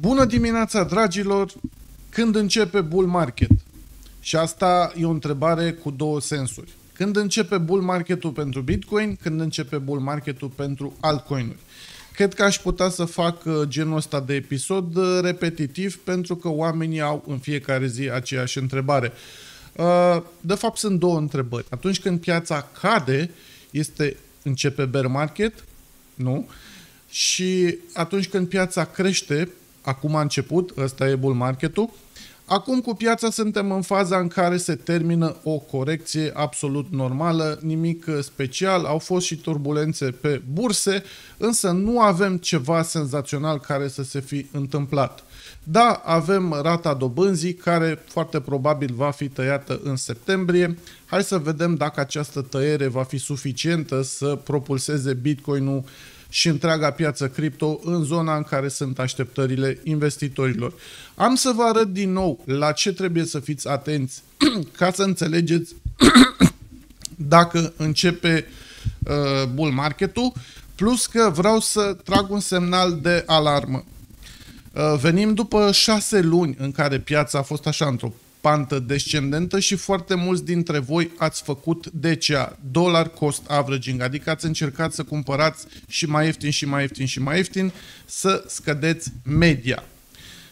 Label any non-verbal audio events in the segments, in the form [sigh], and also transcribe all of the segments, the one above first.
Bună dimineața, dragilor! Când începe bull market? Și asta e o întrebare cu două sensuri. Când începe bull marketul pentru Bitcoin, când începe bull marketul pentru altcoinuri. Cred că aș putea să fac uh, genul ăsta de episod uh, repetitiv pentru că oamenii au în fiecare zi aceeași întrebare. Uh, de fapt sunt două întrebări. Atunci când piața cade, este începe bear market? Nu. Și atunci când piața crește, acum a început, ăsta e bull marketul, Acum cu piața suntem în faza în care se termină o corecție absolut normală, nimic special, au fost și turbulențe pe burse, însă nu avem ceva senzațional care să se fi întâmplat. Da, avem rata dobânzii care foarte probabil va fi tăiată în septembrie. Hai să vedem dacă această tăiere va fi suficientă să propulseze Bitcoin-ul și întreaga piață cripto în zona în care sunt așteptările investitorilor. Am să vă arăt din nou la ce trebuie să fiți atenți [clears throat] ca să înțelegeți [clears throat] dacă începe uh, bull marketul, plus că vreau să trag un semnal de alarmă. Uh, venim după șase luni în care piața a fost așa într-o pantă descendentă și foarte mulți dintre voi ați făcut DCA, Dollar Cost Averaging, adică ați încercat să cumpărați și mai ieftin și mai ieftin și mai ieftin, să scădeți media.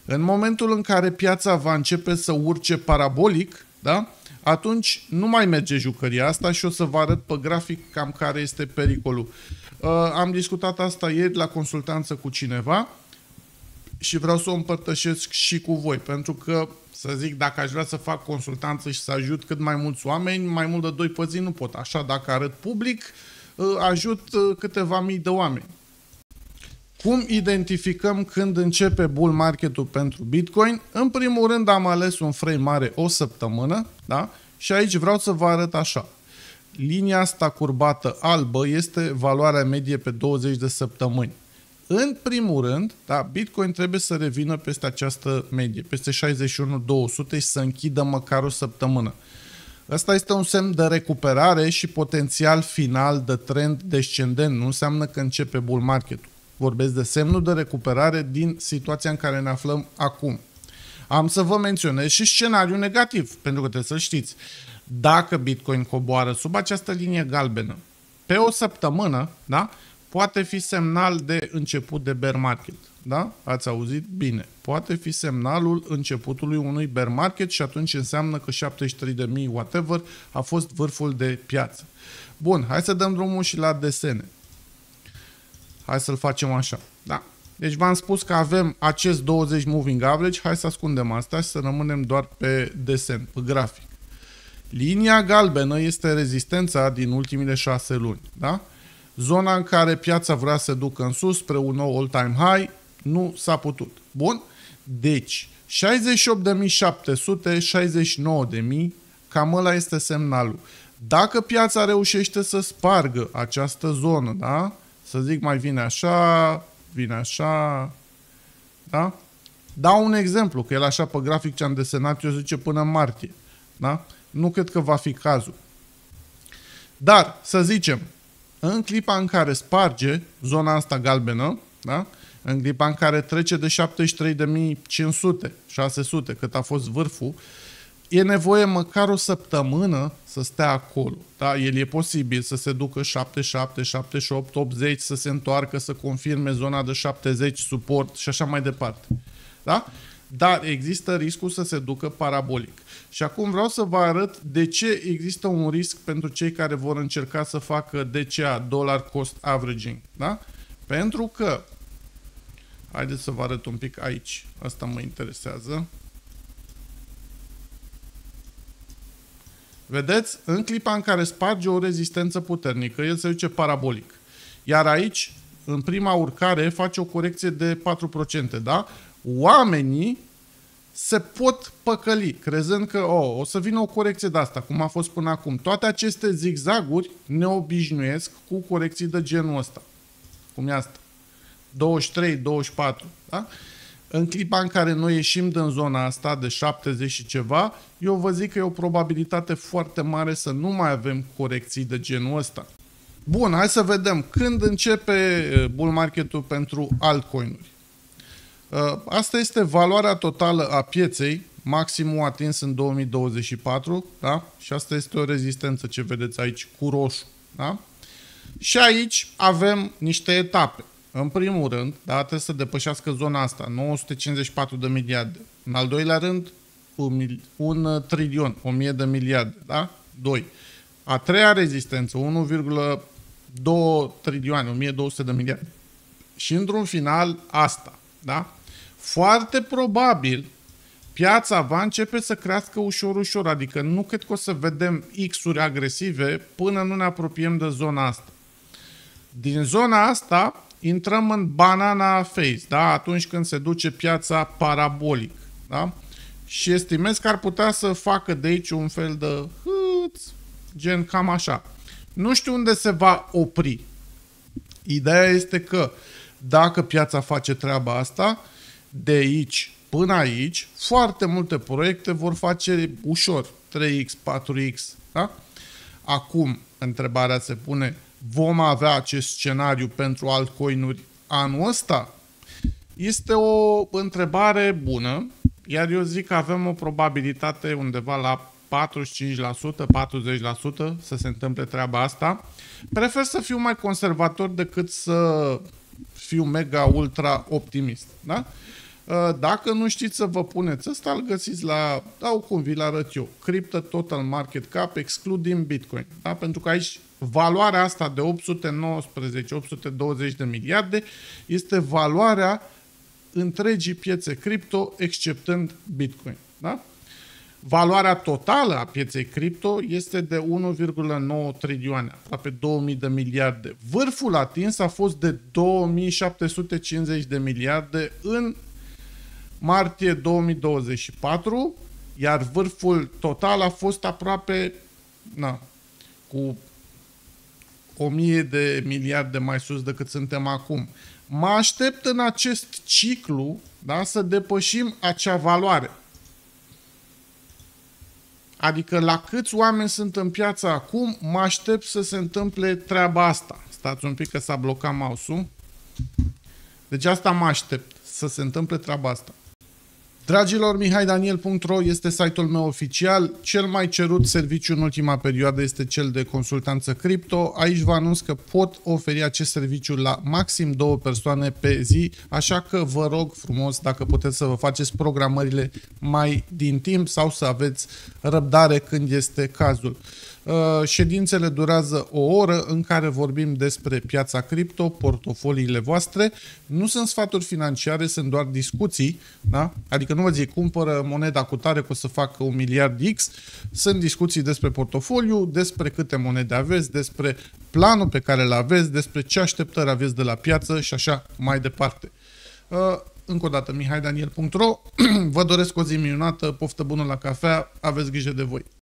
În momentul în care piața va începe să urce parabolic, da? atunci nu mai merge jucăria asta și o să vă arăt pe grafic cam care este pericolul. Uh, am discutat asta ieri la consultanță cu cineva și vreau să o împărtășesc și cu voi, pentru că să zic, dacă aș vrea să fac consultanță și să ajut cât mai mulți oameni, mai mult de doi pe zi nu pot. Așa, dacă arăt public, ă, ajut ă, câteva mii de oameni. Cum identificăm când începe bull marketul pentru Bitcoin? În primul rând am ales un frame mare o săptămână, da? Și aici vreau să vă arăt așa. Linia asta curbată albă este valoarea medie pe 20 de săptămâni. În primul rând, da, Bitcoin trebuie să revină peste această medie, peste 61.200 și să închidă măcar o săptămână. Asta este un semn de recuperare și potențial final de trend descendent. Nu înseamnă că începe bull market Vorbesc de semnul de recuperare din situația în care ne aflăm acum. Am să vă menționez și scenariul negativ, pentru că trebuie să știți. Dacă Bitcoin coboară sub această linie galbenă pe o săptămână, da? Poate fi semnal de început de bear market. Da? Ați auzit bine. Poate fi semnalul începutului unui bear market și atunci înseamnă că 73.000 whatever a fost vârful de piață. Bun, hai să dăm drumul și la desene. Hai să-l facem așa. Da. Deci v-am spus că avem acest 20 moving average, hai să ascundem asta și să rămânem doar pe desen, pe grafic. Linia galbenă este rezistența din ultimile 6 luni. Da? Zona în care piața vrea să ducă în sus spre un nou all-time high, nu s-a putut. Bun? Deci, 68.700, 69.000, cam ăla este semnalul. Dacă piața reușește să spargă această zonă, da? Să zic mai vine așa, vine așa, da? Dau un exemplu, că el așa pe grafic ce am desenat, eu zice până în martie, da? Nu cred că va fi cazul. Dar, să zicem, în clipa în care sparge zona asta galbenă, da? în clipa în care trece de 73.500, 600, cât a fost vârful, e nevoie măcar o săptămână să stea acolo. Da? El e posibil să se ducă 77, 78, 80, să se întoarcă, să confirme zona de 70 suport și așa mai departe. Da? Dar există riscul să se ducă parabolic. Și acum vreau să vă arăt de ce există un risc pentru cei care vor încerca să facă DCA, Dollar Cost Averaging. Da? Pentru că, haideți să vă arăt un pic aici, asta mă interesează. Vedeți? În clipa în care sparge o rezistență puternică, el se duce parabolic. Iar aici, în prima urcare, face o corecție de 4%, da? Oamenii se pot păcăli, crezând că oh, o să vină o corecție de asta, cum a fost până acum. Toate aceste zigzaguri ne obișnuiesc cu corecții de genul ăsta. Cum e asta? 23, 24, da? În clipa în care noi ieșim din zona asta de 70 și ceva, eu vă zic că e o probabilitate foarte mare să nu mai avem corecții de genul ăsta. Bun, hai să vedem când începe bull marketul pentru altcoinuri. Uh, asta este valoarea totală a pieței, maximul atins în 2024, da? Și asta este o rezistență ce vedeți aici cu roșu, da? Și aici avem niște etape. În primul rând, da, trebuie să depășească zona asta, 954 de miliarde. În al doilea rând, un, un trilion, 1000 de miliarde, da? 2. A treia rezistență, 1,2 trilioane, 1200 de miliarde. Și într-un final, asta, da? Foarte probabil, piața va începe să crească ușor, ușor, adică nu cred că o să vedem X-uri agresive până nu ne apropiem de zona asta. Din zona asta intrăm în banana phase, da? atunci când se duce piața parabolic. Da? Și estimez că ar putea să facă de aici un fel de hâț, gen cam așa. Nu știu unde se va opri. Ideea este că dacă piața face treaba asta, de aici până aici, foarte multe proiecte vor face ușor 3x, 4x. Da? Acum, întrebarea se pune, vom avea acest scenariu pentru altcoinuri anul ăsta? Este o întrebare bună, iar eu zic că avem o probabilitate undeva la 45%, 40% să se întâmple treaba asta. Prefer să fiu mai conservator decât să fiu mega ultra optimist. Da? Uh, dacă nu știți să vă puneți ăsta, îl găsiți la, dau cum vi-l arăt eu, Crypto Total Market Cap, excluding Bitcoin. Da? Pentru că aici valoarea asta de 819-820 de miliarde este valoarea întregii piețe cripto, exceptând Bitcoin. Da? Valoarea totală a pieței cripto este de 1,9 trilioane, aproape 2000 de miliarde. Vârful atins a fost de 2750 de miliarde în martie 2024, iar vârful total a fost aproape na, cu 1000 de miliarde mai sus decât suntem acum. Mă aștept în acest ciclu da, să depășim acea valoare. Adică la câți oameni sunt în piață acum, mă aștept să se întâmple treaba asta. Stați un pic că s-a blocat mouse-ul. Deci asta mă aștept, să se întâmple treaba asta. Dragilor, mihaidaniel.ro este site-ul meu oficial. Cel mai cerut serviciu în ultima perioadă este cel de consultanță cripto. Aici vă anunț că pot oferi acest serviciu la maxim două persoane pe zi, așa că vă rog frumos dacă puteți să vă faceți programările mai din timp sau să aveți răbdare când este cazul. Uh, ședințele durează o oră în care vorbim despre piața cripto, portofoliile voastre. Nu sunt sfaturi financiare, sunt doar discuții, da? adică nu vă zic cumpără moneda cu tare că o să facă un miliard X, sunt discuții despre portofoliu, despre câte monede aveți, despre planul pe care îl aveți, despre ce așteptări aveți de la piață și așa mai departe. Uh, încă o dată, mihaidaniel.ro [clears throat] Vă doresc o zi minunată, poftă bună la cafea, aveți grijă de voi!